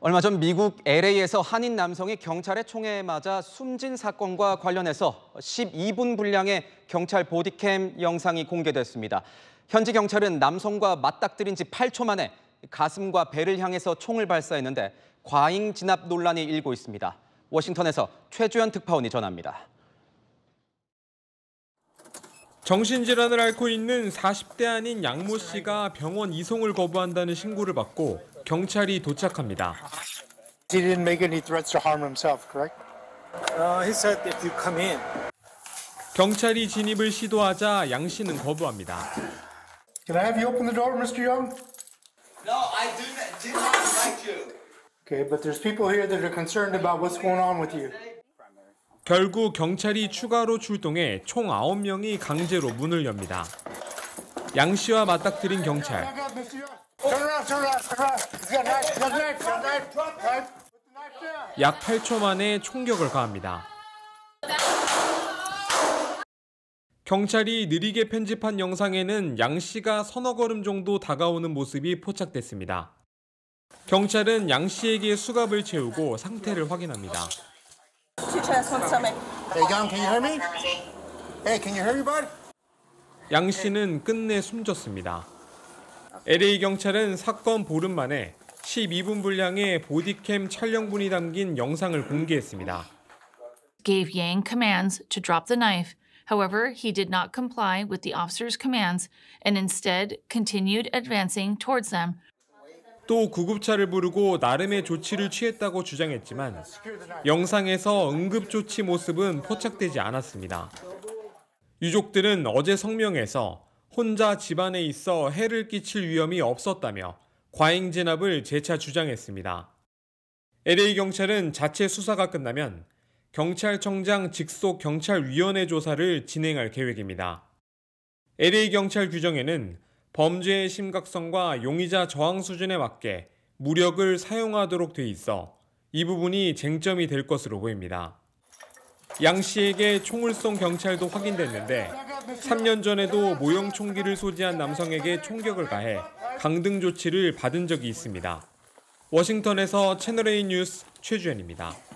얼마 전 미국 LA에서 한인 남성이 경찰의 총에 맞아 숨진 사건과 관련해서 12분 분량의 경찰 보디캠 영상이 공개됐습니다. 현지 경찰은 남성과 맞닥뜨린 지 8초 만에 가슴과 배를 향해서 총을 발사했는데 과잉 진압 논란이 일고 있습니다. 워싱턴에서 최주현 특파원이 전합니다. 정신질환을 앓고 있는 40대 아닌 양모 씨가 병원 이송을 거부한다는 신고를 받고 경찰이 도착합니다. He didn't make any threats to harm himself, correct? Uh, he said if you come in. 경찰이 진입을 시도하자 양 씨는 거부합니다. Can I have you open the door, Mr. Young? No, I do not, did not invite you. Okay, but there's people here that are concerned about what's going on with you. 결국 경찰이 추가로 출동해 총 9명이 강제로 문을 엽니다. 양 씨와 맞닥뜨린 경찰. 약 8초 만에 총격을 가합니다. 경찰이 느리게 편집한 영상에는 양 씨가 서너 걸음 정도 다가오는 모습이 포착됐습니다. 경찰은 양 씨에게 수갑을 채우고 상태를 확인합니다. Two chests, one stomach. Hey, Young, can you hear me? Hey, can you hear me, bud? 양 씨는 끝내 숨졌습니다. LA 경찰은 사건 보름 만에 12분 분량의 보디캠 촬영분이 담긴 영상을 공개했습니다. gave Yang commands to drop the knife. However, he did not comply with the officer's commands and instead continued advancing towards them. 또 구급차를 부르고 나름의 조치를 취했다고 주장했지만 영상에서 응급조치 모습은 포착되지 않았습니다. 유족들은 어제 성명에서 혼자 집안에 있어 해를 끼칠 위험이 없었다며 과잉 진압을 재차 주장했습니다. LA 경찰은 자체 수사가 끝나면 경찰청장 직속 경찰위원회 조사를 진행할 계획입니다. LA 경찰 규정에는 범죄의 심각성과 용의자 저항 수준에 맞게 무력을 사용하도록 돼 있어 이 부분이 쟁점이 될 것으로 보입니다. 양 씨에게 총을 쏜 경찰도 확인됐는데 3년 전에도 모형 총기를 소지한 남성에게 총격을 가해 강등 조치를 받은 적이 있습니다. 워싱턴에서 채널A 뉴스 최주현입니다.